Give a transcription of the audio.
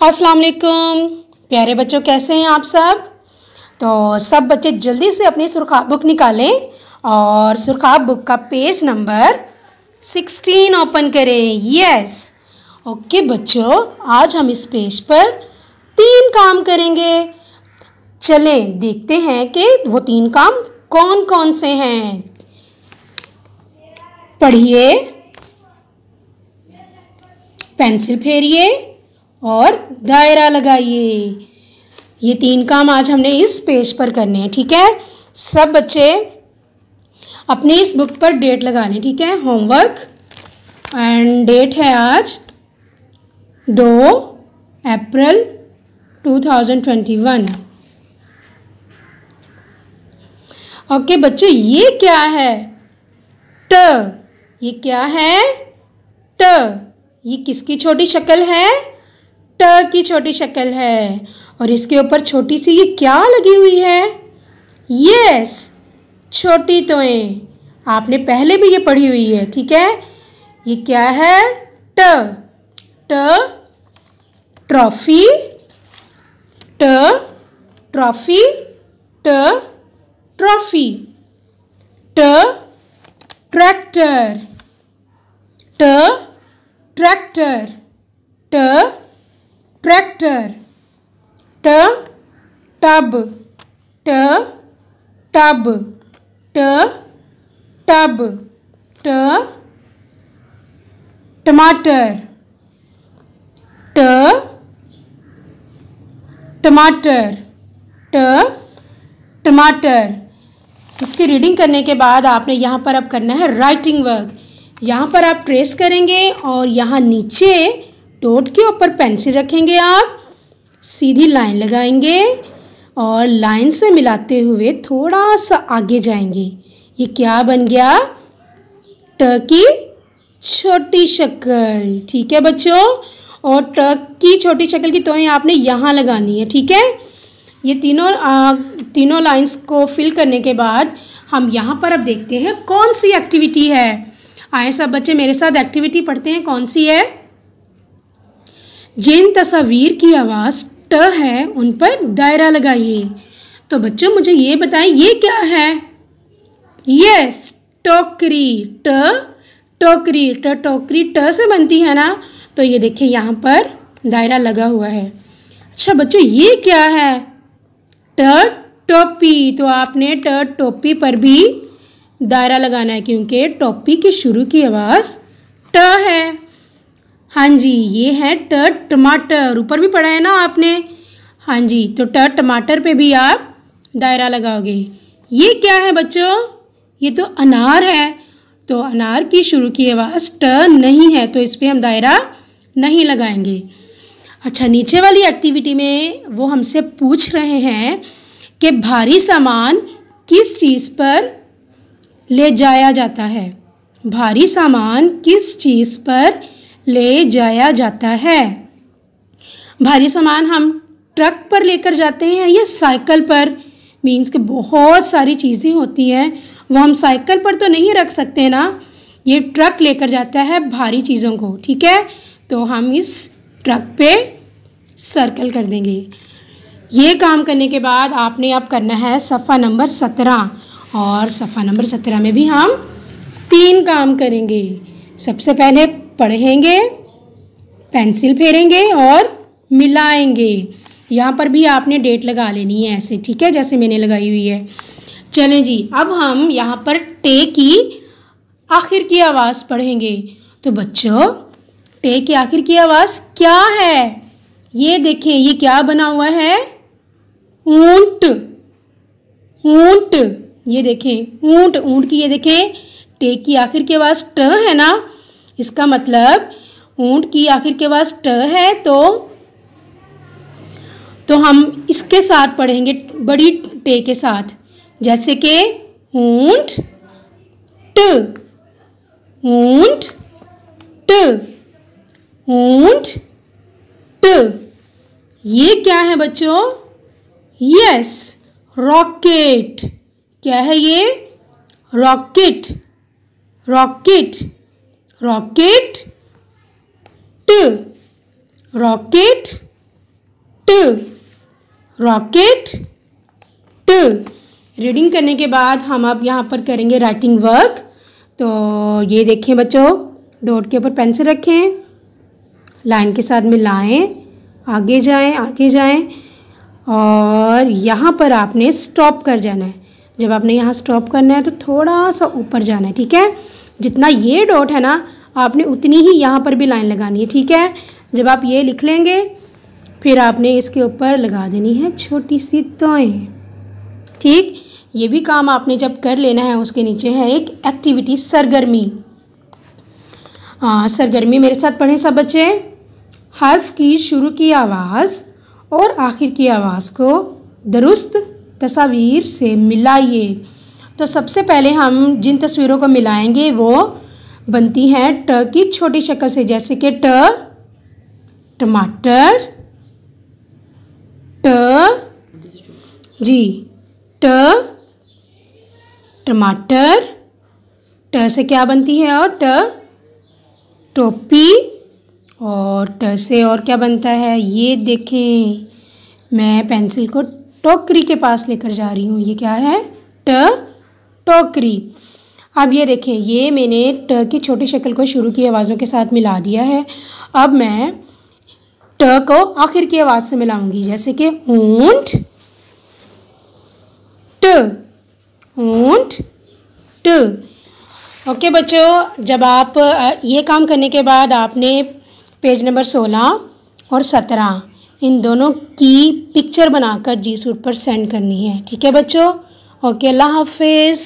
अस्सलाम वालेकुम प्यारे बच्चों, कैसे हैं आप सब? तो सब बच्चे जल्दी से अपनी सुरखा बुक निकालें और सुरखा बुक का पेज नंबर सिक्सटीन ओपन करें। यस ओके बच्चों, आज हम इस पेज पर तीन काम करेंगे। चलें, देखते हैं कि वो तीन काम कौन कौन से हैं। पढ़िए, पेंसिल फेरिए और दायरा लगाइए। ये तीन काम आज हमने इस पेज पर करने हैं, ठीक है? सब बच्चे अपनी इस बुक पर डेट लगा लें, ठीक है? होमवर्क। एंड डेट है आज दो अप्रैल 2021 ओके बच्चों, ये क्या है? ट। ये क्या है? ट। ये किसकी छोटी शक्ल है? ट की छोटी शक्ल है। और इसके ऊपर छोटी सी ये क्या लगी हुई है? यस छोटी तोएँ। आपने पहले भी ये पढ़ी हुई है, ठीक है? ये क्या है? ट ट ट्रॉफी ट ट्रॉफी ट ट्रॉफी ट ट्रैक्टर ट ट्रैक्टर ट ट्रैक्टर, ट, टब ट टब ट टब, ट, टमाटर ट टमाटर ट, टमाटर। इसकी रीडिंग करने के बाद आपने यहाँ पर अब करना है राइटिंग वर्क यहाँ पर आप ट्रेस करेंगे और यहाँ नीचे डॉट के ऊपर पेंसिल रखेंगे आप। सीधी लाइन लगाएँगे और लाइन से मिलाते हुए थोड़ा सा आगे जाएँगे। ये क्या बन गया? ट की छोटी शक्ल ठीक है बच्चों? और ट्रक की छोटी शक्ल की तोहें आपने यहाँ लगानी है ठीक है? ये तीनों आ, तीनों लाइंस को फिल करने के बाद हम यहाँ पर अब देखते हैं कौन सी एक्टिविटी है। आए सब बच्चे मेरे साथ एक्टिविटी पढ़ते हैं कौन सी है? जिन तस्वीर की आवाज़ ट है, उन पर दायरा लगाइए। तो बच्चों, मुझे ये बताएँ, ये क्या है? यस टोकरी, ट टोकरी ट टोकरी, ट से बनती है ना? तो ये देखिए, यहाँ पर दायरा लगा हुआ है। अच्छा बच्चों, ये क्या है? ट, टोपी। तो आपने ट, टोपी पर भी दायरा लगाना है, क्योंकि टोपी की शुरू की आवाज़ ट है। हाँ जी, ये है ट टमाटर। ऊपर भी पढ़ा है ना आपने? हाँ जी तो ट टमाटर पे भी आप दायरा लगाओगे। ये क्या है बच्चों? ये तो अनार है। तो अनार की शुरू की आवाज़ ट नहीं है तो इस पर हम दायरा नहीं लगाएँगे। अच्छा नीचे वाली एक्टिविटी में वो हमसे पूछ रहे हैं कि भारी सामान किस चीज़ पर ले जाया जाता है। भारी सामान किस चीज़ पर ले जाया जाता है। भारी सामान हम ट्रक पर लेकर जाते हैं या साइकिल पर। मीन्स कि बहुत सारी चीज़ें होती हैं। वो हम साइकिल पर तो नहीं रख सकते ना। ये ट्रक लेकर जाता है भारी चीज़ों को, ठीक है? तो हम इस ट्रक पे सर्कल कर देंगे। ये काम करने के बाद आपने अब करना है सफ़ा नंबर सत्रह। और सफ़ा नंबर सत्रह में भी हम तीन काम करेंगे। सबसे पहले पढ़ेंगे, पेंसिल फेरेंगे और मिलाएँगे। यहाँ पर भी आपने डेट लगा लेनी है ऐसे, ठीक है? जैसे मैंने लगाई हुई है। चलें जी, अब हम यहाँ पर टे की आखिर की आवाज़ पढ़ेंगे। तो बच्चों, टे की आखिर की आवाज़ क्या है? ये देखें, ये क्या बना हुआ है? ऊँट। ऊँट, ये देखें, ऊँट ऊँट की ये देखें, टे की आखिर की आवाज़ ट है ना? इसका मतलब ऊँट की आखिर के पास ट है तो तो हम इसके साथ पढ़ेंगे, बड़ी टे के साथ। जैसे कि ऊँट ट ऊँट ट ऊँट ट। ये क्या है बच्चों? यस रॉकेट क्या है ये? रॉकेट रॉकेट रॉकेट ट रॉकेट ट रॉकेट ट रीडिंग करने के बाद हम अब यहाँ पर करेंगे राइटिंग वर्क तो ये देखें बच्चों डॉट के ऊपर पेंसिल रखें लाइन के साथ मिलाएँ आगे जाएँ आगे जाएँ, और यहाँ पर आपने स्टॉप कर जाना है। जब आपने यहाँ स्टॉप करना है तो थोड़ा सा ऊपर जाना है, ठीक है? जितना ये डॉट है ना, आपने उतनी ही यहाँ पर भी लाइन लगानी है, ठीक है? जब आप ये लिख लेंगे, फिर आपने इसके ऊपर लगा देनी है छोटी सी तोएँ। ठीक? ये भी काम आपने जब कर लेना है, उसके नीचे है एक एक्टिविटी सरगर्मी। हाँ सरगर्मी मेरे साथ पढ़ें सब बच्चे। हर्फ की शुरू की आवाज़ और आखिर की आवाज़ को दुरुस्त तस्वीर से मिलाइए। तो सबसे पहले हम जिन तस्वीरों को मिलाएँगे, वो बनती हैं ट की छोटी शक्ल से, जैसे कि ट, टमाटर, ट, जी, ट, टमाटर, ट से क्या बनती है और ट, टोपी, और ट से और क्या बनता है, ये देखें। मैं पेंसिल को टोकरी के पास लेकर जा रही हूँ, ये क्या है? ट टोकरी। अब ये देखें, ये मैंने ट की छोटी शक्ल को शुरू की आवाज़ों के साथ मिला दिया है। अब मैं ट को आखिर की आवाज़ से मिलाऊँगी, जैसे कि ऊँट, ट ऊँट, ट। ओके बच्चों, जब आप ये काम करने के बाद आपने पेज नंबर सोलह और सत्रह, इन दोनों की पिक्चर बनाकर जी सूट पर सेंड करनी है, ठीक है बच्चों? ओके अल्लाह हाफिज़